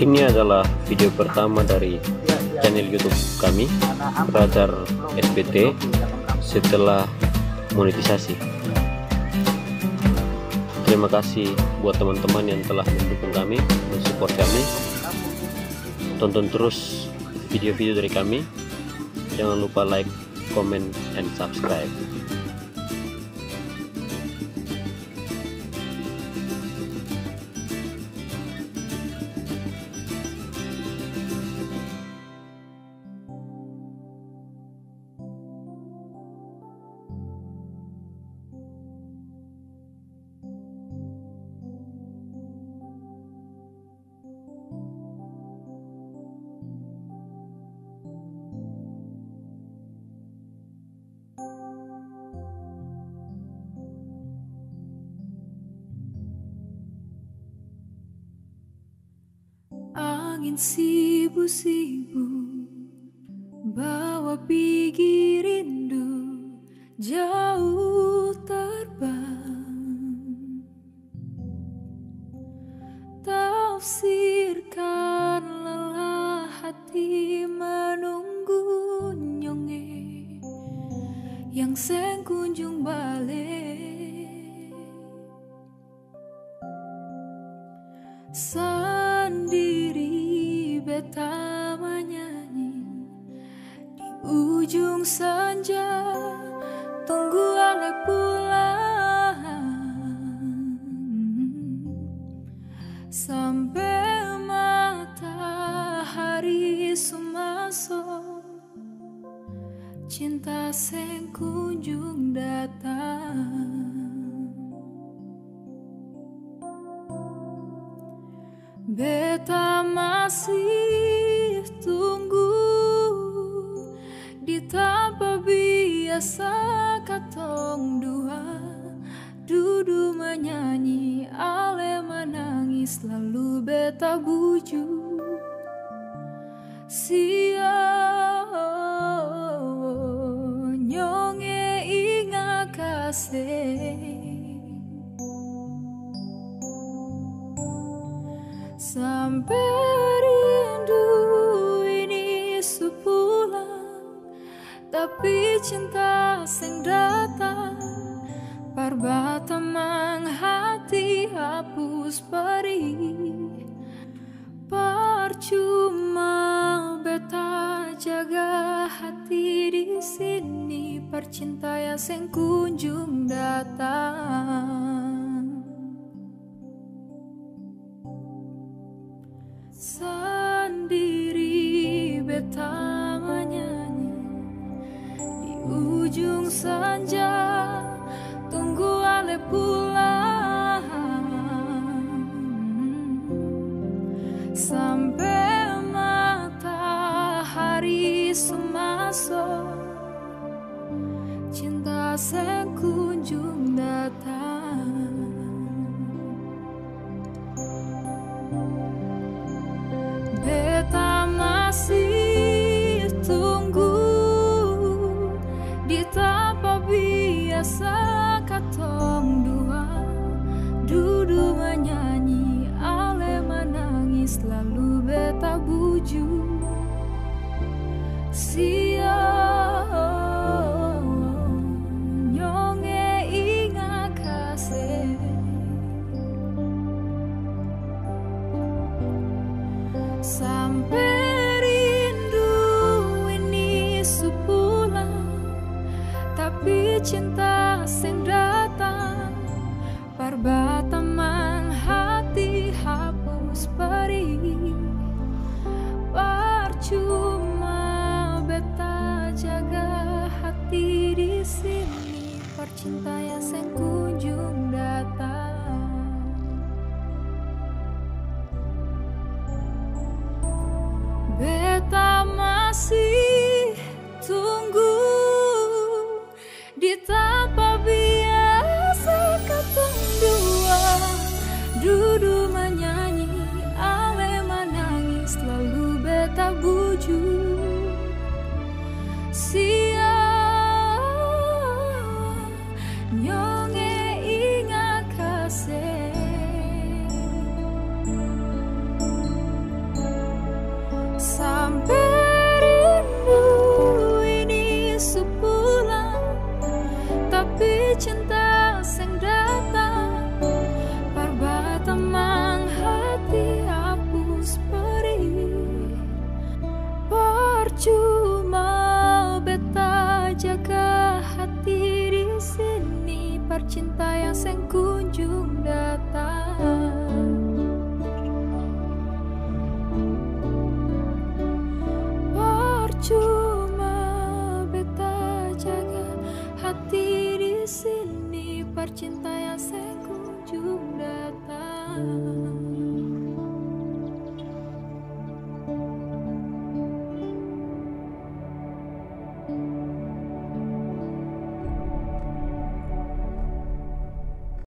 Ini adalah video pertama dari channel YouTube kami, Radar SBT, setelah monetisasi. Terima kasih buat teman-teman yang telah mendukung kami, mensupport kami. Tonton terus video-video dari kami. Jangan lupa like, comment, and subscribe. Angin sibu-sibu Bawa pergi rindu Jauh terbang. Tafsirkan lelah hati menunggu nyonge Yang seng kunjung balik ujung senja Tunggu ale pulang. Sampai matahari sumasuk Cinta seng kunjung datang. Beta masih biasa katong dua Dudu menyanyi ale menangis Lalu beta buju Sia nyonge inga kasih. Sampai Tapi cinta sing datang Parbata hati hapus perih Percuma beta jaga hati di sini Percintaya sing kunjung datang. Sendiri beta ujung senja Tunggu ale pulang. Sampai matahari sumasuk biasa dua Dudu menyanyi ale menangis Lalu beta buju Sia Percuma beta jaga hati di sini. Percintaya sing kunjung cinta sing datang Parbata mang hati hapus peri. Percuma beta jaga hati di sini Percinta yang sing kunjung datang. Beta jaga hati di sini percinta yang seng